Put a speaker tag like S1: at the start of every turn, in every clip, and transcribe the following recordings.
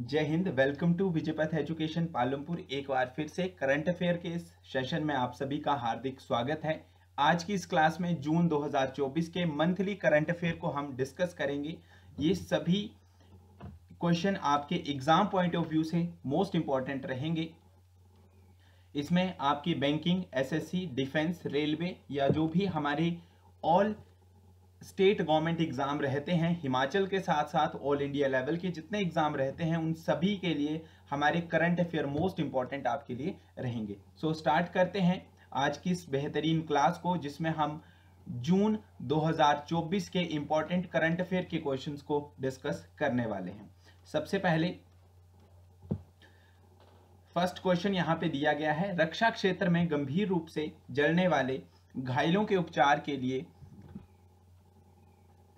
S1: जय Hind welcome to Vijaypath education Palampur. एक बार फिर से करंट अफेयर के इस सेशन में आप सभी का हार्दिक स्वागत है। आज की इस क्लास में जून 2024 के मंथली करंट अफेयर को हम डिस्कस करेंगे। ये सभी क्वेश्चन आपके एग्ज़ाम पॉइंट ऑफ़ व्यू से मोस्ट इंपॉर्टेंट रहेंगे। इसमें आपकी बैंकिंग एसएससी डिफेंस रेलवे या जो भी हमारे ऑल स्टेट गवर्नमेंट एग्ज़ाम रहते हैं हिमाचल के साथ साथ ऑल इंडिया लेवल के जितने एग्ज़ाम रहते हैं उन सभी के लिए हमारे करंट अफेयर मोस्ट इंपॉर्टेंट आपके लिए रहेंगे। सो so, स्टार्ट करते हैं आज की इस बेहतरीन क्लास को जिसमें हम जून 2024 के इंपॉर्टेंट करंट अफेयर के क्वेश्चंस को डिस्कस करने वाले हैं। सबसे पहले फ़र्स्ट क्वेश्चन यहाँ पे दिया गया है रक्षा क्षेत्र में गंभीर रूप से जलने वाले घायलों के उपचार के लिए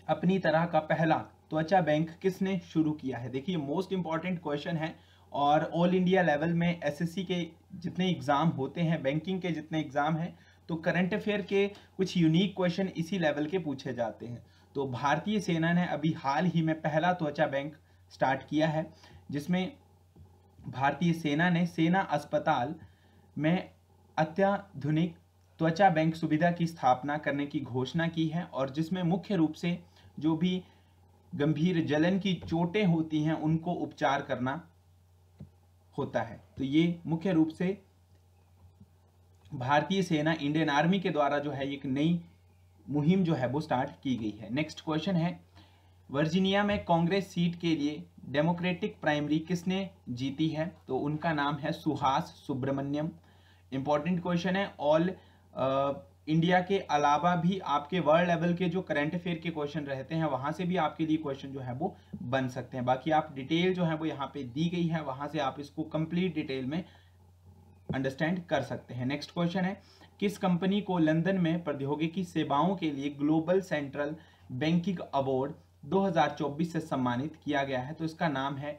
S1: अपनी तरह का पहला त्वचा बैंक किसने शुरू किया है? देखिए मोस्ट इंपॉर्टेंट क्वेश्चन है और ऑल इंडिया लेवल में एसएससी के जितने एग्ज़ाम होते हैं बैंकिंग के जितने एग्ज़ाम हैं तो करंट अफेयर के कुछ यूनिक क्वेश्चन इसी लेवल के पूछे जाते हैं। तो भारतीय सेना ने अभी हाल ही में पहला त्वचा बैंक स्टार्ट किया है, जिसमें भारतीय सेना ने सेना अस्पताल में अत्याधुनिक त्वचा बैंक सुविधा की स्थापना करने की घोषणा की है और जिसमें मुख्य रूप से जो भी गंभीर जलन की चोटें होती हैं, उनको उपचार करना होता है। तो ये मुख्य रूप से भारतीय सेना, इंडियन आर्मी के द्वारा जो है, एक नई मुहिम जो है, वो स्टार्ट की गई है। नेक्स्ट क्वेश्चन है, वर्जीनिया में कांग्रेस सीट के लिए डेमोक्रेटिक प्राइमरी किसने जीती है? तो उनका नाम है सुहास सुब्रमण्यम। इंपॉर्टेंट क्वेश्चन है ऑल इंडिया के अलावा भी आपके वर्ल्ड लेवल के जो करंट अफेयर के क्वेश्चन रहते हैं, वहाँ से भी आपके लिए क्वेश्चन जो है वो बन सकते हैं। बाकी आप डिटेल जो है वो यहाँ पे दी गई है, वहाँ से आप इसको कंप्लीट डिटेल में अंडरस्टैंड कर सकते हैं। नेक्स्ट क्वेश्चन है, किस कंपनी को लंदन में प्रौद्योगिकी सेवाओं के लिए ग्लोबल सेंट्रल बैंकिंग अवार्ड 2024 से सम्मानित किया गया है? तो इसका नाम है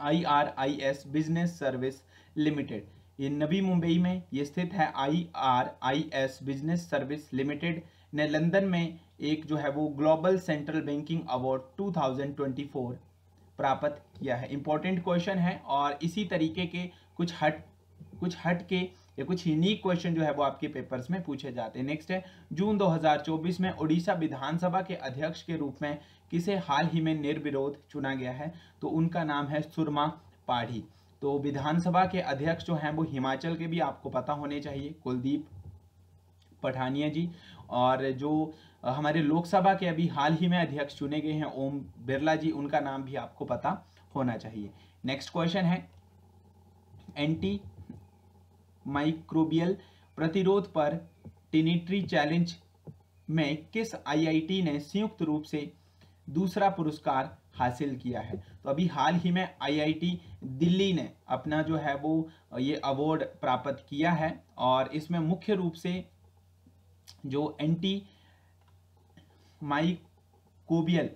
S1: I R I S business service limited ये नवी मुंबई में ये स्थित है I R I S business service limited ने लंदन में एक जो है वो ग्लोबल सेंट्रल बैंकिंग अवार्ड 2024 प्राप्त किया है। इंपॉर्टेंट क्वेश्चन है और इसी तरीके के कुछ हट कुछ हट के या कुछ यूनिक क्वेश्चन जो है वो आपके पेपर्स में पूछे जाते हैं। नेक्स्ट है, जून 2024 में ओडिशा विधानसभा के अध्यक्ष के रूप में किसे हाल ही में निर्विरोध चुना गया है? तो उनका नाम है सुरमा पाढ़ी। तो विधानसभा के अध्यक्ष जो हैं, वो हिमाचल के भी आपको पता होने चाहिए, कुलदीप पठानिया जी। और जो हमारे लोकसभा के अभी हाल ही में अध्यक्ष चुने गए हैं, ओम बिरला जी, उनका नाम भी आपको पता होना चाहिए। नेक्स्ट क्वेश्चन है एंटी माइक्रोबियल प्रतिरोध पर टिनिट्री चैलेंज में किस आईआईटी ने संयुक्त रूप से दूसरा पुरस्कार हासिल किया है। तो अभी हाल ही में आईआईटी दिल्ली ने अपना जो है वो, ये अवार्ड प्राप्त किया है और इसमें मुख्य रूप से जो एंटी माइकोबियल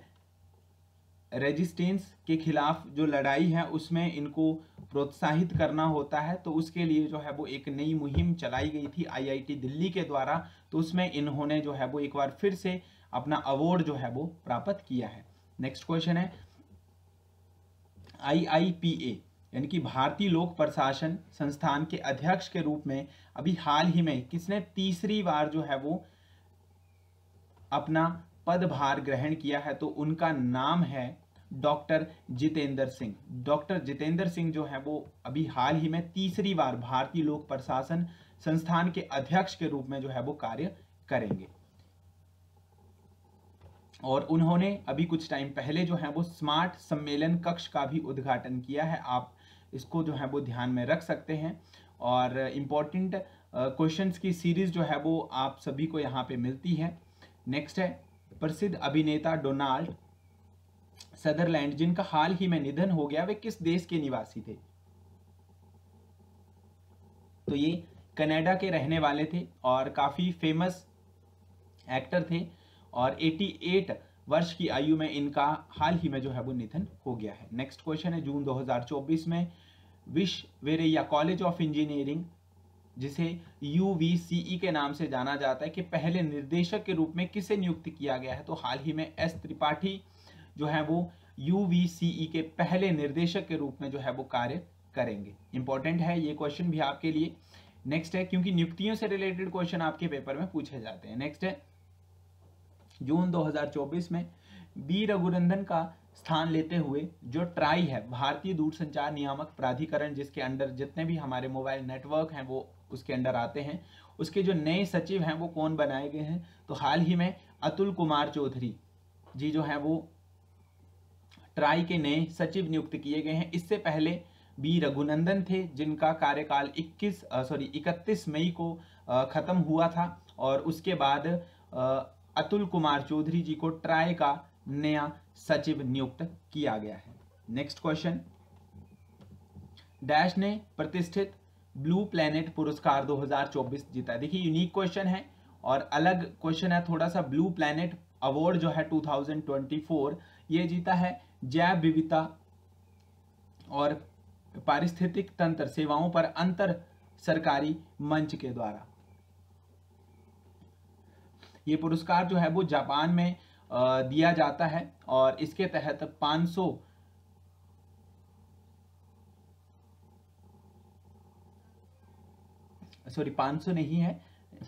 S1: रेजिस्टेंस के खिलाफ जो लड़ाई है, उसमें इनको प्रोत्साहित करना होता है। तो उसके लिए जो है वो एक नई मुहिम चलाई गई थी आईआईटी दिल्ली के द्वारा। तो उसमें इन्होंने जो है वो एक बार फिर से अपना अवार्ड जो है वो प्राप्त किया है। नेक्स्ट क्वेश्चन है. आईआईपीए यानी कि भारतीय लोक प्रशासन संस्थान के अध्यक्ष के रूप में अभी हाल ही में किसने तीसरी बार जो है वो अपना पदभार ग्रहण किया है तो उनका नाम है डॉक्टर जितेंद्र सिंह। डॉक्टर जितेंद्र सिंह जो है वो अभी हाल ही में तीसरी बार भारतीय लोक प्रशासन संस्थान के अध्यक्ष के रूप में जो है वो कार्य करेंगे। और उन्होंने अभी कुछ टाइम पहले जो है वो स्मार्ट सम्मेलन कक्ष का भी उद्घाटन किया है। आप इसको जो है वो ध्यान में रख सकते हैं। और इम्पोर्टेंट क्वेश्चंस की सीरीज़ जो है वो आप सभी को यहाँ पे मिलती है। नेक्स्ट है, प्रसिद्ध अभिनेता डोनाल्ड सदरलैंड, जिनका हाल ही में निधन हो गया, वे किस देश के निवासी थे? तो ये कनाडा के रहने वाले थे और काफ़ी फ़ेमस एक्टर थे। और 88 वर्ष की आयु में इनका हाल ही में जो है वो निधन हो गया है। नेक्स्ट क्वेश्चन है, जून 2024 में विश्ववेरैया कॉलेज ऑफ़ इंजीनियरिंग, जिसे यू के नाम से जाना जाता है, कि पहले निर्देशक के रूप में किसे नियुक्त किया गया है? तो हाल ही में एस त्रिपाठी जो है वो यूवीसीई के पहले निर्देशक के रूप में जो है वो कार्य करेंगे। इंपॉर्टेंट है ये क्वेश्चन भी आपके लिए। नेक्स्ट है, क्योंकि नियुक्तियों से रिलेटेड क्वेश्चन आपके पेपर में पूछे जाते हैं। नेक्स्ट है जून 2024 में बी रघुनंदन का स्थान लेते हुए, जो ट्राई है, भारतीय दूरसंचार नियामक प्राधिकरण, जिसके अंडर जितने भी हमारे मोबाइल नेटवर्क हैं, वो उसके अंडर आते हैं। उसके जो नए सचिव हैं, वो कौन बनाए गए हैं? तो हाल ही में अतुल कुमार चौधरी जी जो है, वो ट्राई के नए सचिव नियुक्त किए गए हैं। इससे पहले बी रघुनंदन थे, जिनका कार्यकाल 21 सॉरी 31 मई को खत्म हुआ था, और उसके बाद अतुल कुमार चौधरी जी को ट्राई का नया सचिव नियुक्त किया गया है। नेक्स्ट क्वेश्चन डैश ने प्रतिष्ठित ब्लू प्लेनेट पुरस्कार 2024 जीता है। देखिए यूनिक क्वेश्चन है और अलग क्वेश्चन है थोड़ा सा ब्लू प्लेनेट अवार्ड जो है 2024 ये जीता है जैव विविधता और पारिस्थितिक तंत्र सेवाओं पर अंतर सरकारी मंच के द्वारा। ये पुरस्कार जो है वो जापान में दिया जाता है और इसके तहत 500 सॉरी 500 नहीं है,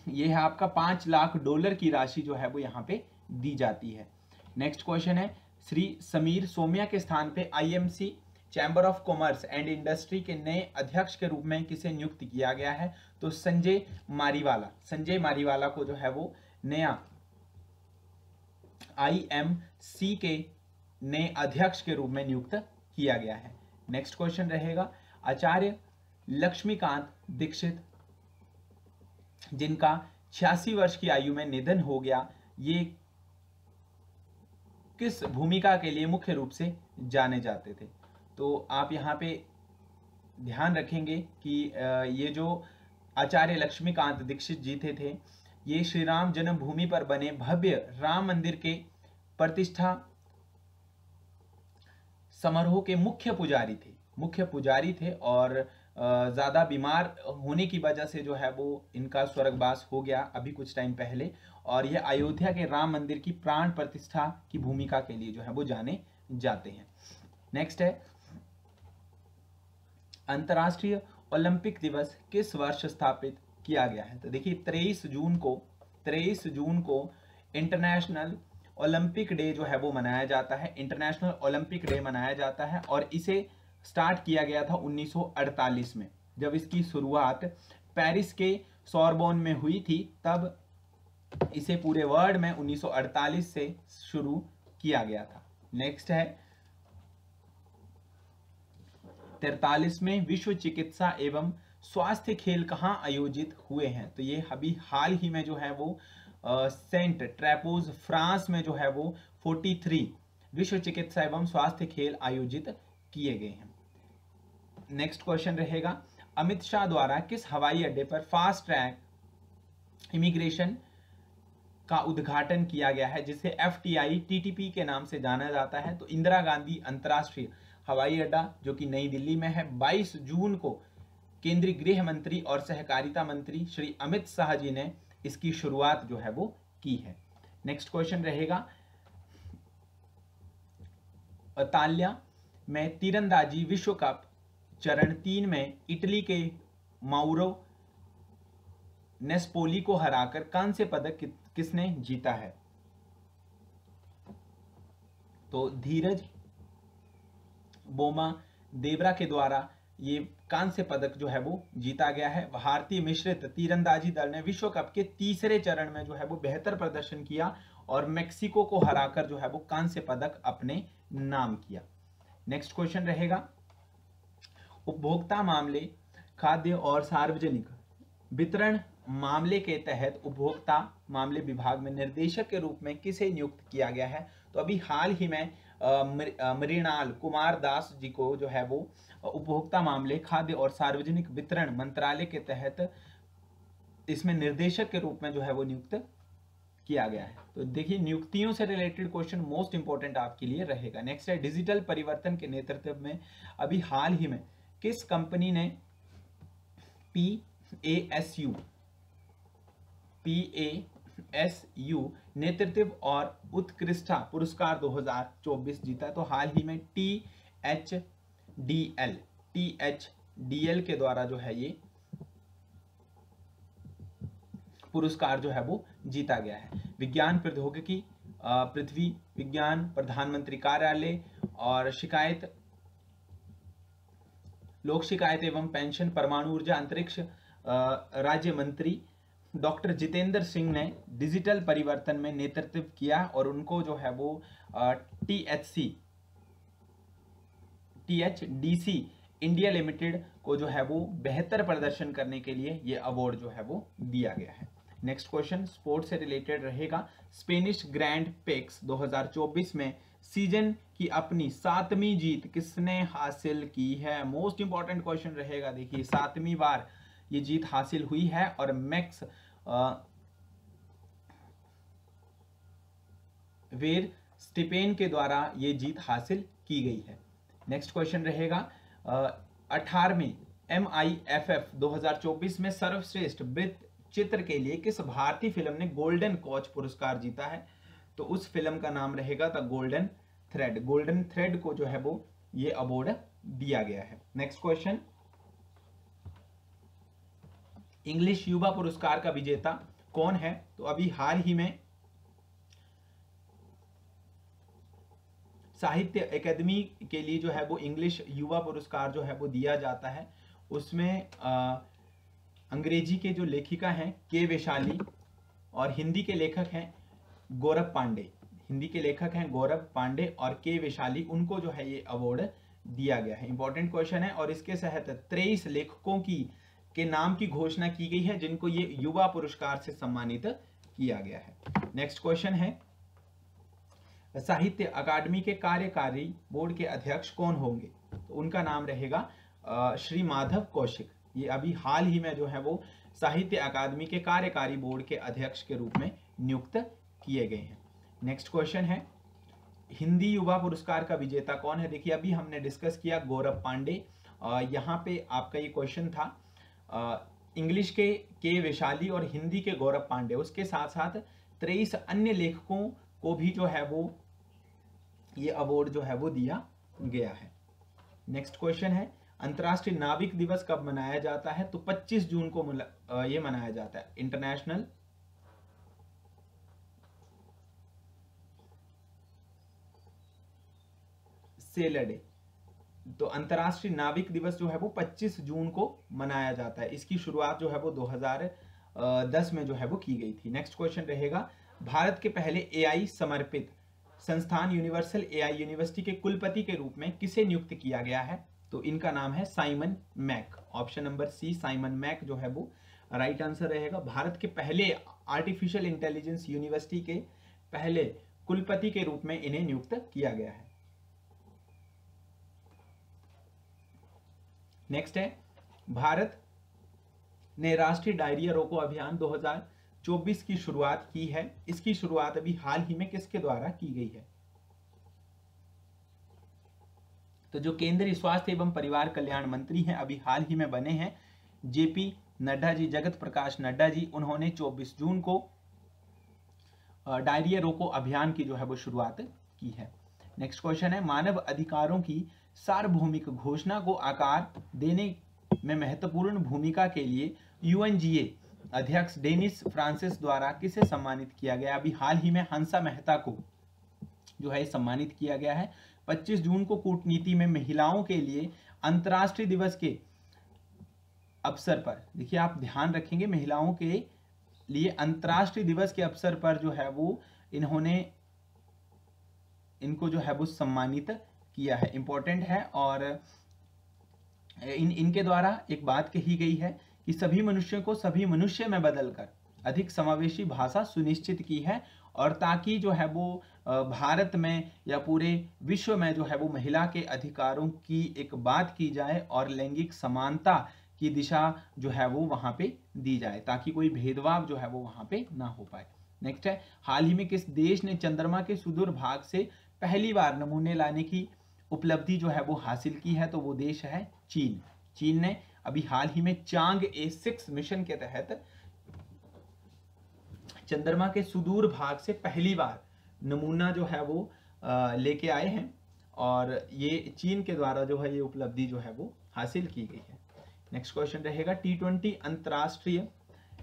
S1: ये है आपका पाँच लाख डॉलर की राशि जो है वो यहाँ पे दी जाती है। नेक्स्ट क्वेश्चन है, श्री समीर सोमिया के स्थान पे IMC chamber of commerce and industry के नए अध्यक्ष के रूप में किसे नियुक्त किया गया है? तो संजय मारीवाला संजय मारीवाला को जो है वो नया आईएमसी के नए अध्यक्ष के रूप में नियुक्त किया गया है। नेक्स्ट क्वेश्चन रहेगा। आचार्य लक्ष्मीकांत दीक्षित, जिनका छियासी वर्ष की आयु में निधन हो गया, ये किस भूमिका के लिए मुख्य रूप से जाने जाते थे? तो आप यहाँ पे ध्यान रखेंगे कि ये जो आचार्य लक्ष्मीकांत दीक्षित जी थे थे ये श्री राम जन्मभूमि पर बने भव्य राम मंदिर के प्रतिष्ठा समारोह के मुख्य पुजारी थे। मुख्य पुजारी थे और ज़्यादा बीमार होने की वजह से जो है वो इनका स्वर्गवास हो गया अभी कुछ टाइम पहले और ये अयोध्या के राम मंदिर की प्राण प्रतिष्ठा की भूमिका के लिए जो है वो जाने जाते हैं। नेक्स्ट है, अंतर्राष्ट्रीय ओलंपिक दिवस किस वर्ष स्थापित किया गया है। तो देखिए, तेईस जून को, तेईस जून को इंटरनेशनल ओलंपिक डे जो है वो मनाया जाता है। इंटरनेशनल ओलंपिक डे मनाया जाता है और इसे स्टार्ट किया गया था 1948 में। जब इसकी शुरुआत पेरिस के सॉर्बोन में हुई थी, तब इसे पूरे वर्ल्ड में 1948 से शुरू किया गया था। नेक्स्ट है, तैतालीस में विश्व चिकित्सा एवं स्वास्थ्य खेल कहाँ आयोजित हुए हैं? तो ये अभी हाल ही में जो है वो सेंट ट्रेपोज, फ्रांस में जो है वो 43 विश्व चिकित्सा एवं स्वास्थ्य खेल आयोजित किए गए हैं। नेक्स्ट क्वेश्चन रहेगा, अमित शाह द्वारा किस हवाई अड्डे पर फास्ट ट्रैक इमिग्रेशन का उद्घाटन किया गया है, जिसे एफ़ टी के नाम से जाना जाता है? तो इंदिरा गांधी अंतर्राष्ट्रीय हवाई अड्डा, जो कि नई दिल्ली में है 22 जून को केंद्रीय गृह मंत्री और सहकारिता मंत्री श्री अमित शाह जी ने इसकी शुरुआत जो है वो की है। नेक्स्ट क्वेश्चन रहेगा। ताल्या में तीरंदाजी विश्व कप चरण तीन में इटली के माउरो नेस्पोली को हराकर कांस्य पदक कि, किसने जीता है? तो धीरज बोमा देवरा के द्वारा ये कांस्य पदक जो है वो जीता गया है। भारतीय मिश्रित तीरंदाजी दल ने विश्व कप के तीसरे चरण में जो है वो बेहतर प्रदर्शन किया और मेक्सिको को हराकर जो है वो कांस्य पदक अपने नाम किया। नेक्स्ट क्वेश्चन रहेगा। उपभोक्ता मामले, खाद्य और सार्वजनिक वितरण मामले के तहत उपभोक्ता मामले विभाग में निर्देशक के रूप में किसे नियुक्त किया गया है? तो अभी हाल ही में मृणाल कुमार दास जी को जो है वो उपभोक्ता मामले, खाद्य और सार्वजनिक वितरण मंत्रालय के तहत इसमें निर्देशक के रूप में जो है वो नियुक्त किया गया है। तो देखिए, नियुक्तियों से रिलेटेड क्वेश्चन मोस्ट इंपॉर्टेंट आपके लिए रहेगा। नेक्स्ट है डिजिटल परिवर्तन के नेतृत्व में अभी हाल ही में किस कंपनी ने P A S U P A S U नेतृत्व और उत्कृष्टता पुरस्कार 2024 जीता? तो हाल ही में T H D L T H D L के द्वारा जो है ये पुरस्कार जो है वो जीता गया है। विज्ञान प्रौद्योगिकी पृथ्वी विज्ञान प्रधानमंत्री कार्यालय और शिकायत, लोक शिकायत एवं पेंशन परमाणु ऊर्जा अंतरिक्ष राज्य मंत्री डॉक्टर जितेंद्र सिंह ने डिजिटल परिवर्तन में नेतृत्व किया और उनको जो है वो T H C T H D C India limited को जो है वो बेहतर प्रदर्शन करने के लिए ये अवार्ड जो है वो दिया गया है। नेक्स्ट क्वेश्चन स्पोर्ट्स से रिलेटेड रहेगा। स्पेनिश ग्रैंड पेक्स 2024 में सीज़न की अपनी सातवीं जीत किसने हासिल की है? मोस्ट इंपॉर्टेंट क्वेश्चन रहेगा, देखिए, सातवीं बार ये जीत हासिल हुई है और मैक्स वेर स्टिपेन के द्वारा ये जीत हासिल की गई है। नेक्स्ट क्वेश्चन रहेगा अठारहवीं एम आई एफ़ एफ़ दो हज़ार चौबीस में सर्वश्रेष्ठ वृत्त चित्र के लिए किस भारतीय फ़िल्म ने गोल्डन कॉच पुरस्कार जीता है? तो उस फ़िल्म का नाम रहेगा the golden thread golden thread को जो है वो ये अवार्ड दिया गया है। नेक्स्ट क्वेश्चन इंग्लिश युवा पुरस्कार का विजेता कौन है? तो अभी हाल ही में साहित्य एकेडमी के लिए जो है वो इंग्लिश युवा पुरस्कार जो है वो दिया जाता है। उसमें अंग्रेज़ी के जो लेखिका हैं, के वैशाली और हिंदी के लेखक हैं गौरव पांडे। हिंदी के लेखक हैं गौरव पांडे और के वैशाली, उनको जो है ये अवार्ड दिया गया है। इंपॉर्टेंट क्वेश्चन है और इसके तहत तेईस लेखकों की, के नाम की घोषणा की गई है, जिनको ये युवा पुरस्कार से सम्मानित किया गया है। नेक्स्ट क्वेश्चन है। साहित्य अकादमी के कार्यकारी बोर्ड के अध्यक्ष कौन होंगे? तो उनका नाम रहेगा श्री माधव कौशिक। ये अभी हाल ही में जो है वो साहित्य अकादमी के कार्यकारी बोर्ड के अध्यक्ष के रूप में नियुक्त किए गए हैं। नेक्स्ट क्वेश्चन है, हिंदी युवा पुरस्कार का विजेता कौन है? देखिए, अभी हमने डिस्कस किया गौरव पांडे। यहाँ पे आपका ये क्वेश्चन था इंग्लिश के के वैशाली और हिंदी के गौरव पांडे। उसके साथ साथ तेईस अन्य लेखकों को भी जो है वो ये अवार्ड जो है वो दिया गया है। नेक्स्ट क्वेश्चन है, अंतर्राष्ट्रीय नाविक दिवस कब मनाया जाता है? तो 25 जून को ये मनाया जाता है। इंटरनेशनल सेलर डे तो अंतर्राष्ट्रीय नाविक दिवस जो है वो 25 जून को मनाया जाता है। इसकी शुरुआत जो है वो 2010 में जो है वो की गई थी। नेक्स्ट क्वेश्चन रहेगा, भारत के पहले एआई समर्पित संस्थान यूनिवर्सल एआई यूनिवर्सिटी के कुलपति के रूप में किसे नियुक्त किया गया है? तो इनका नाम है Simon Mack. Option number C, Simon Mack जो है वो राइट आंसर रहेगा। भारत के पहले आर्टिफिशियल इंटेलिजेंस यूनिवर्सिटी के पहले कुलपति के रूप में इन्हें नियुक्त किया गया है। नेक्स्ट है, भारत ने राष्ट्रीय डायरिया रोको अभियान 2024 की शुरुआत की है। इसकी शुरुआत अभी हाल ही में किसके द्वारा की गई है? तो जो केंद्रीय स्वास्थ्य एवं परिवार कल्याण मंत्री हैं, अभी हाल ही में बने हैं। जेपी नड्डा जी, जगत प्रकाश नड्डा जी, उन्होंने 24 जून को डायरिया रोको अभियान की जो है वो शुरुआत की है। नेक्स्ट क्वेश्चन है, मानव अधिकारों की सार्वभौमिक घोषणा को आकार देने में महत्वपूर्ण भूमिका के लिए यूएनजीए अध्यक्ष डेनिस फ्रांसिस द्वारा किसे सम्मानित किया गया? अभी हाल ही में हंसा मेहता को जो है, सम्मानित किया गया है। 25 जून को कूटनीति में महिलाओं के लिए अंतर्राष्ट्रीय दिवस के अवसर पर, देखिए आप ध्यान रखेंगे, महिलाओं के लिए अंतर्राष्ट्रीय दिवस के अवसर पर जो है, वो इन्होंने इनको जो है, वो सम्मानित किया है। इंपॉर्टेंट है और इन, इनके द्वारा एक बात कही गई है कि सभी मनुष्यों को सभी मनुष्य में बदलकर अधिक समावेशी भाषा सुनिश्चित की है और ताकि जो है वो भारत में या पूरे विश्व में जो है वो महिला के अधिकारों की एक बात की जाए और लैंगिक समानता की दिशा जो है वो वहाँ पे दी जाए ताकि कोई भेदभाव जो है वो वहाँ पे ना हो पाए। नेक्स्ट है, हाल ही में किस देश ने चंद्रमा के सुदूर भाग से पहली बार नमूने लाने की उपलब्धि जो है वो हासिल की है तो वो देश है चीन। चीन ने अभी हाल ही में चांग ए सिक्स मिशन के तहत चंद्रमा के सुदूर भाग से पहली बार नमूना जो है वो लेके आए हैं और ये चीन के द्वारा जो है ये उपलब्धि जो है वो हासिल की गई है। नेक्स्ट क्वेश्चन रहेगा टी ट्वेंटी अंतर्राष्ट्रीय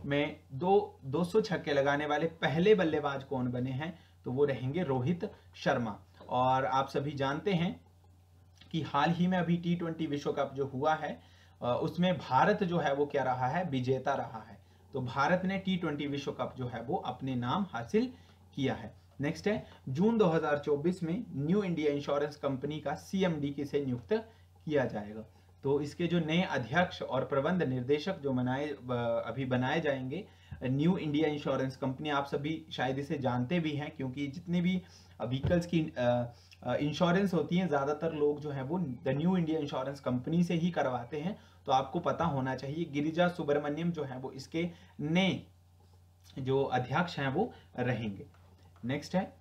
S1: में दो 200 छक्के लगाने वाले पहले बल्लेबाज कौन बने हैं? तो वो रहेंगे रोहित शर्मा। और आप सभी जानते हैं कि हाल ही में अभी टी ट्वेंटी विश्व कप जो हुआ है उसमें भारत जो है वो क्या रहा है? विजेता रहा है। तो भारत ने टी ट्वेंटी विश्व कप जो है वो अपने नाम हासिल किया है। नेक्स्ट है, जून 2024 में न्यू इंडिया इंश्योरेंस कंपनी का सीएमडी किसे नियुक्त किया जाएगा। तो इसके जो नए अध्यक्ष और प्रबंध निर्देशक जो बनाए अभी बनाए जाएँगे, न्यू इंडिया इंश्योरेंस कंपनी, आप सभी शायद इसे जानते भी हैं, क्योंकि जितने भी व्हीकल्स की इंश्योरेंस होती हैं, ज़्यादातर लोग जो है वो the New India insurance company से ही करवाते हैं तो आपको पता होना चाहिए। गिरिजा सुब्रमण्यम जो है वो इसके नए जो अध्यक्ष हैं वो रहेंगे। नेक्स्ट है,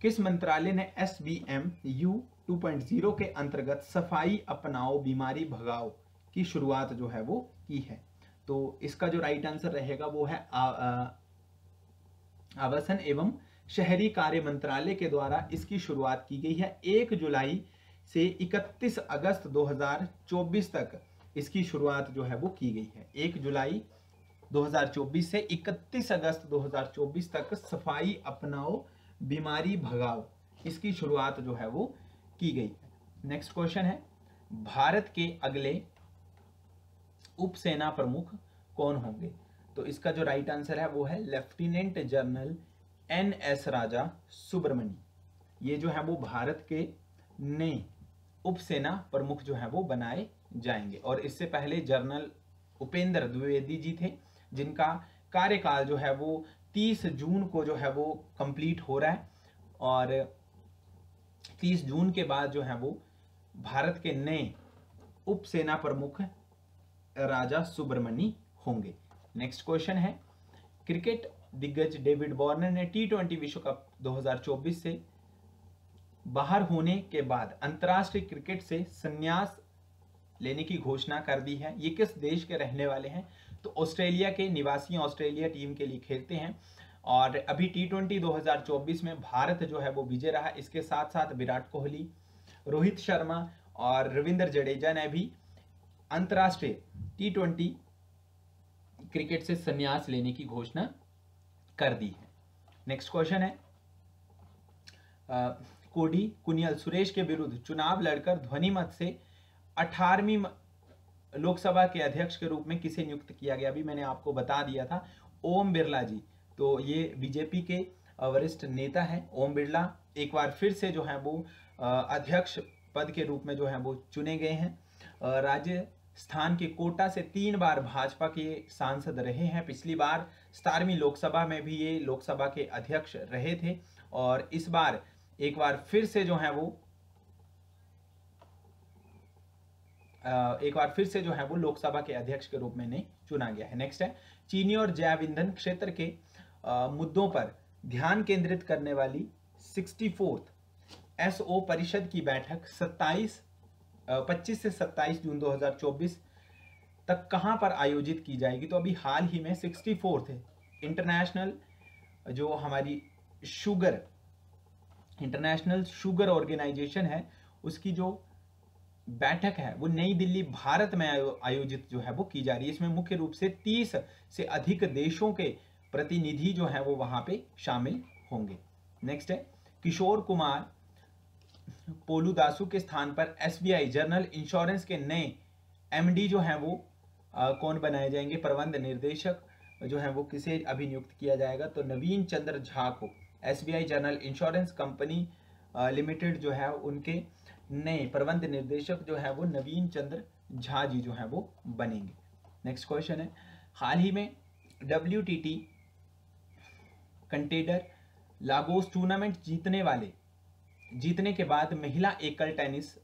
S1: किस मंत्रालय ने S B M U two point zero के अंतर्गत सफ़ाई, अपनाओ, बीमारी, भगाओ की शुरुआत जो है वो की है? तो इसका जो राइट आंसर रहेगा वो है आवासन एवं शहरी कार्य मंत्रालय के द्वारा इसकी शुरुआत की गई है। एक जुलाई से 31 अगस्त 2024 तक इसकी शुरुआत जो है वो की गई है। एक जुलाई 2024 से 31 अगस्त 2024 तक सफ़ाई, अपनाओ, बीमारी, भगाओ, इसकी शुरुआत जो है वो की गई है। नेक्स्ट क्वेश्चन है, भारत के अगले उपसेना प्रमुख कौन होंगे? तो इसका जो राइट आंसर है वो है lieutenant general N S Raja Subramani. ये जो है वो भारत के नए उपसेना प्रमुख जो है वो बनाए जाएँगे। और इससे पहले जनरल उपेंद्र द्विवेदी जी थे, जिनका कार्यकाल जो है वो 30 जून को जो है वो कंप्लीट हो रहा है। और 30 जून के बाद जो है वो भारत के नए उपसेना प्रमुख राजा सुब्रमण्य होंगे। नेक्स्ट क्वेश्चन है, क्रिकेट दिग्गज डेविड वार्नर ने टी ट्वेंटी विश्व कप 2024 से बाहर होने के बाद अंतरराष्ट्रीय क्रिकेट से संन्यास लेने की घोषणा कर दी है। ये किस देश के रहने वाले हैं? तो ऑस्ट्रेलिया के निवासी ऑस्ट्रेलिया टीम के लिए खेलते हैं। और अभी टी ट्वेंटी दो में भारत जो है वो विजय रहा। इसके साथ साथ विराट कोहली, रोहित शर्मा और रविंद्र जडेजा ने भी अंतरराष्ट्रीय टी ट्वेंटी क्रिकेट से संन्यास लेने की घोषणा कर दी है। नेक्स्ट क्वेश्चन है। आ, कोडी कुनियल सुरेश के विरुद्ध चुनाव लड़कर ध्वनि मत से अठारहवीं लोकसभा के अध्यक्ष के रूप में किसे नियुक्त किया गया? अभी मैंने आपको बता दिया था। ओम बिरला जी। तो ये बीजेपी के वरिष्ठ नेता है। ओम बिरला एक बार फिर से जो है वो अध्यक्ष पद के रूप में जो है वो चुने गए हैं। राज्य स्थान के कोटा से तीन बार भाजपा के सांसद रहे हैं। पिछली बार सतारवीं लोकसभा में भी ये लोकसभा के अध्यक्ष रहे थे और इस बार एक बार फिर से जो है वो एक बार फिर से जो है वो लोकसभा के अध्यक्ष के रूप में नहीं चुना गया है। नेक्स्ट है, चीनी और जैव ईंधन क्षेत्र के मुद्दों पर ध्यान केंद्रित करने वाली सिक्सटी फोर्थ एसओ परिषद की बैठक 27 25 से 27 जून 2024 तक कहाँ पर आयोजित की जाएगी? तो अभी हाल ही में सिक्सटी फोर्थ इंटरनेशनल, जो हमारी शुगर, इंटरनेशनल शुगर ऑर्गेनाइजेशन है, उसकी जो बैठक है, वो नई दिल्ली, भारत में आयोजित जो है वो की जा रही है। इसमें मुख्य रूप से 30 से अधिक देशों के प्रतिनिधि जो है वो वहाँ पे शामिल होंगे। नेक्स्ट है, किशोर कुमार पोलू दासु के स्थान पर एसबीआई जनरल इंश्योरेंस के नए एमडी जो हैं वो आ, कौन बनाए जाएँगे? प्रबंध निर्देशक जो है वो किसे अभी नियुक्त किया जाएगा? तो नवीन चंद्र झा को SBI general insurance company limited जो है उनके नए प्रबंध निर्देशक जो है वो नवीन चंद्र झा जी जो है वो बनेंगे। नेक्स्ट क्वेश्चन है। हाल ही में W T T contender Lagos tournament जीतने वाले जीतने के बाद महिला एकल टेनिस,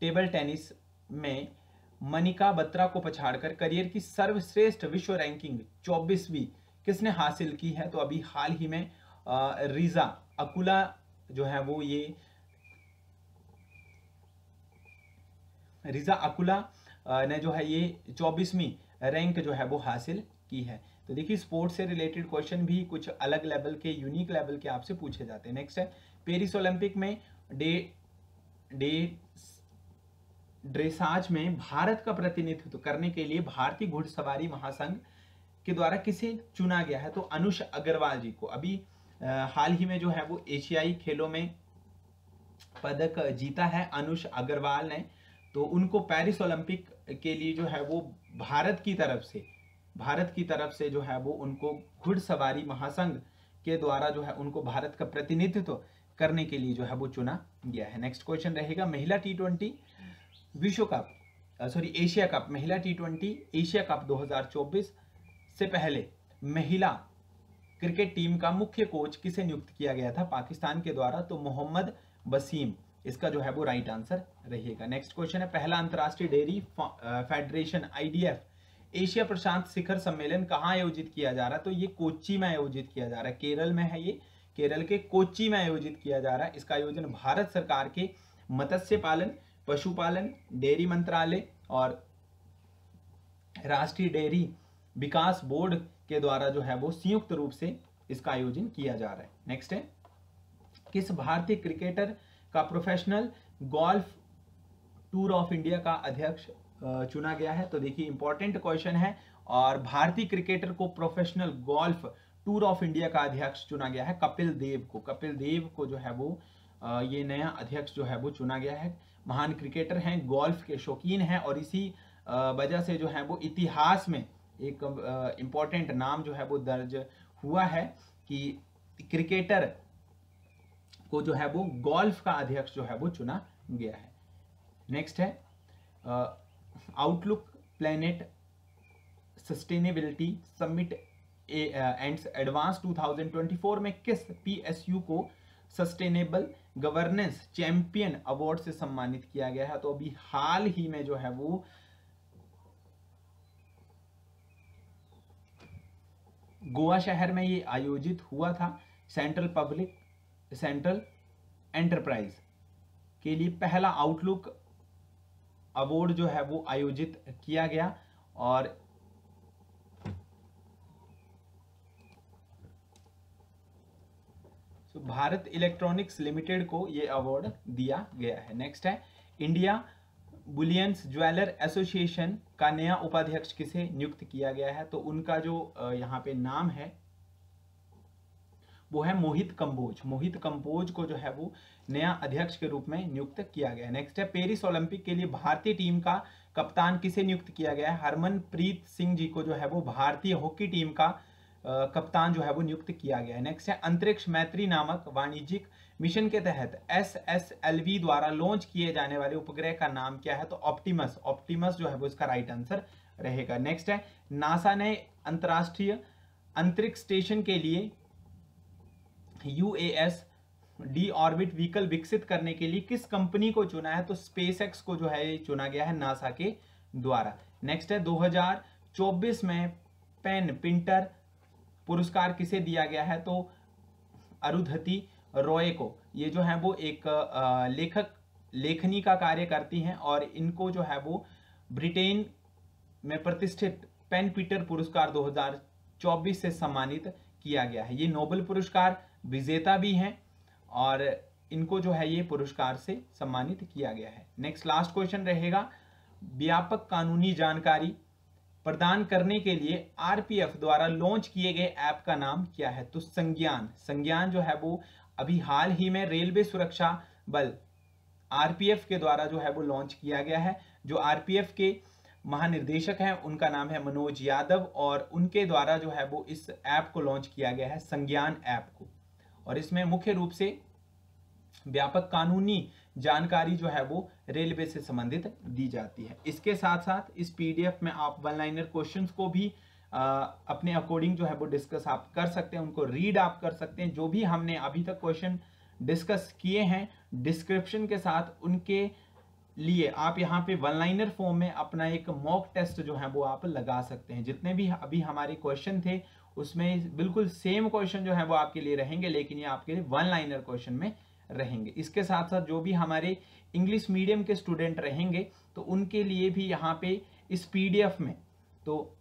S1: टेबल टेनिस में मनिका बत्रा को पछाड़कर करियर की सर्वश्रेष्ठ विश्व रैंकिंग 24वीं किसने हासिल की है? तो अभी हाल ही में रिजा अकुला जो है वो ये, रिजा अकुला ने जो है ये चौबीसवीं रैंक जो है वो हासिल की है। तो देखिए, स्पोर्ट्स से रिलेटेड क्वेश्चन भी कुछ अलग लेवल के, यूनिक लेवल के आपसे पूछे जाते हैं। नेक्स्ट है पेरिस ओलंपिक में डे डे ड्रेसाज में भारत का प्रतिनिधित्व करने के लिए भारतीय घुड़सवारी महासंघ के द्वारा किसे चुना गया है? तो अनुष अग्रवाल जी को। अभी आ, हाल ही में जो है वो एशियाई खेलों में पदक जीता है अनुष अग्रवाल ने। तो उनको पेरिस ओलंपिक के लिए जो है वो भारत की तरफ़ से भारत की तरफ़ से जो है वो उनको घुड़सवारी महासंघ के द्वारा जो है उनको भारत का प्रतिनिधित्व करने के लिए जो है वो चुना गया है। नेक्स्ट क्वेश्चन रहेगा, महिला टी ट्वेंटी विश्व कप सॉरी एशिया कप, महिला टी ट्वेंटी एशिया कप 2024 से पहले महिला क्रिकेट टीम का मुख्य कोच किसे नियुक्त किया गया था? पाकिस्तान के द्वारा तो मोहम्मद वसीम। इसका जो है वो राइट आंसर रहेगा। नेक्स्ट क्वेश्चन है, पहला अंतर्राष्ट्रीय डेयरी फेडरेशन आईडीएफ एशिया प्रशांत शिखर सम्मेलन कहाँ आयोजित किया जा रहा? है तो ये कोच्चि में आयोजित किया जा रहा है। केरल में है ये। केरल के कोच्चि में आयोजित किया जा रहा है। इसका आयोजन भारत सरकार के मत्स्य पालन, पशुपालन, डेयरी मंत्रालय और राष्ट्रीय डेयरी विकास बोर्ड के द्वारा जो है वो संयुक्त रूप से इसका आयोजन किया जा रहा है। नेक्स्ट है, किस भारतीय क्रिकेटर का professional golf tour of India का अध्यक्ष चुना गया है? तो देखिए इंपॉर्टेंट क्वेश्चन है। और भारतीय क्रिकेटर को professional golf tour of India का अध्यक्ष चुना गया है, कपिल देव को। कपिल देव को जो है वो ये नया अध्यक्ष जो है वो चुना गया है। महान क्रिकेटर हैं, गोल्फ के शौकीन हैं और इसी वजह से जो है वो इतिहास में एक इंपॉर्टेंट नाम जो है वो दर्ज हुआ है कि क्रिकेटर को जो है वो गोल्फ का अध्यक्ष जो है वो चुना गया है। नेक्स्ट है outlook planet sustainability summit and advance 2024 में किस पीएसयू को सस्टेनेबल गवर्नेंस चैंपियन अवार्ड से सम्मानित किया गया है? तो अभी हाल ही में जो है वो गोवा शहर में ये आयोजित हुआ था सेंट्रल पब्लिक सेंट्रल एंटरप्राइज के लिए पहला आउटलुक अवार्ड जो है वो आयोजित किया गया और so, भारत इलेक्ट्रॉनिक्स लिमिटेड को ये अवार्ड दिया गया है। नेक्स्ट है इंडिया बुलियंस ज्वेलर एसोसिएशन का नया उपाध्यक्ष किसे नियुक्त किया गया है? तो उनका जो यहाँ पे नाम है वो है मोहित कंबोज। मोहित कंबोज को जो है वो नया अध्यक्ष के रूप में नियुक्त किया गया नेक्स्ट है पेरिस ओलंपिक के लिए भारतीय टीम का कप्तान किसे नियुक्त किया गया है? हरमनप्रीत सिंह जी को जो है वो भारतीय हॉकी टीम का कप्तान जो है वो नियुक्त किया गया है। नेक्स्ट है, अंतरिक्ष मैत्री नामक वाणिज्यिक मिशन के तहत एस एस एल वी द्वारा लॉन्च किए जाने वाले उपग्रह का नाम क्या है? तो ऑप्टिमस ऑप्टिमस जो है वो इसका राइट आंसर रहेगा। नेक्स्ट है नासा ने अंतरराष्ट्रीय अंतरिक्ष स्टेशन के लिए यूएएस डी ऑर्बिट व्हीकल विकसित करने के लिए किस कंपनी को चुना है? तो स्पेस को जो है चुना गया है नासा के द्वारा। नेक्स्ट है 2024 में पेन पिंटर पुरस्कार किसे दिया गया है? तो अरुधति रॉय को। ये जो है वो एक लेखक, लेखनी का कार्य करती हैं और इनको जो है वो ब्रिटेन में प्रतिष्ठित पेन पीटर पुरस्कार 2024 से सम्मानित किया गया है। ये नोबेल पुरस्कार विजेता भी हैं और इनको जो है ये पुरस्कार से सम्मानित किया गया है। नेक्स्ट लास्ट क्वेश्चन रहेगा, व्यापक कानूनी जानकारी प्रदान करने के लिए आरपीएफ द्वारा लॉन्च किए गए ऐप का नाम क्या है? तो संज्ञान। संज्ञान जो है वो अभी हाल ही में रेलवे सुरक्षा बल आरपीएफ के द्वारा जो है वो लॉन्च किया गया है। जो आरपीएफ के महानिर्देशक हैं, उनका नाम है मनोज यादव और उनके द्वारा जो है वो इस ऐप को लॉन्च किया गया है, संज्ञान ऐप को। और इसमें मुख्य रूप से व्यापक कानूनी जानकारी जो है वो रेलवे से संबंधित दी जाती है। इसके साथ साथ इस पीडीएफ में आप वन लाइनर क्वेश्चन को भी आ, अपने अकॉर्डिंग जो है वो डिस्कस आप कर सकते हैं उनको रीड आप कर सकते हैं। जो भी हमने अभी तक क्वेश्चन डिस्कस किए हैं डिस्क्रिप्शन के साथ उनके लिए आप यहाँ पे वन लाइनर फॉर्म में अपना एक मॉक टेस्ट जो है वो आप लगा सकते हैं। जितने भी अभी हमारे क्वेश्चन थे उसमें बिल्कुल सेम क्वेश्चन जो है वो आपके लिए रहेंगे लेकिन ये आपके लिए वन लाइनर क्वेश्चन में रहेंगे। इसके साथ साथ जो भी हमारे इंग्लिश मीडियम के स्टूडेंट रहेंगे तो उनके लिए भी यहाँ पे इस पीडीएफ में तो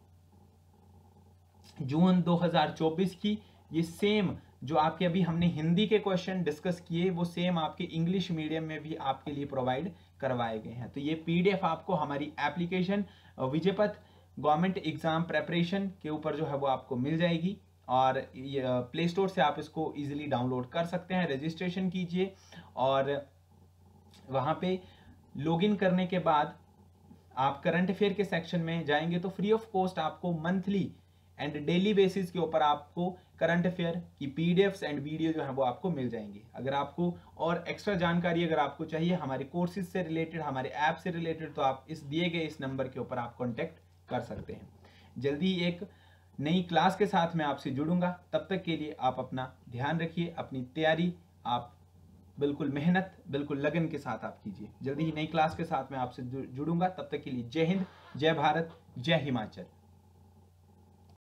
S1: जून 2024 की ये सेम जो आपके अभी हमने हिंदी के क्वेश्चन डिस्कस किए, वो सेम आपके इंग्लिश मीडियम में भी आपके लिए प्रोवाइड करवाए गए हैं। तो ये पीडीएफ आपको हमारी application Vijaypath government exam preparation के ऊपर जो है वो आपको मिल जाएगी। और प्ले स्टोर से आप इसको इजीली डाउनलोड कर सकते हैं। रजिस्ट्रेशन कीजिए और वहाँ पे लॉगिन करने के बाद आप करंट अफेयर के सेक्शन में जाएँगे तो फ्री ऑफ़ कॉस्ट आपको मंथली एंड डेली बेसिस के ऊपर आपको करंट अफेयर की पीडीएफ्स एंड वीडियो जो है वो आपको मिल जाएँगे। अगर आपको और एक्स्ट्रा जानकारी अगर आपको चाहिए हमारे कोर्सेज से रिलेटेड हमारे ऐप से रिलेटेड तो आप इस दिए गए इस नंबर के ऊपर आप कॉन्टेक्ट कर सकते हैं। जल्दी एक नई क्लास के साथ मैं आपसे जुड़ूँगा। तब तक के लिए आप अपना ध्यान रखिए, अपनी तैयारी आप बिल्कुल मेहनत, बिल्कुल लगन के साथ आप कीजिए। जल्दी ही नई क्लास के साथ मैं आपसे जुड़ूँगा। तब तक के लिए जय हिंद, जय भारत, जय हिमाचल।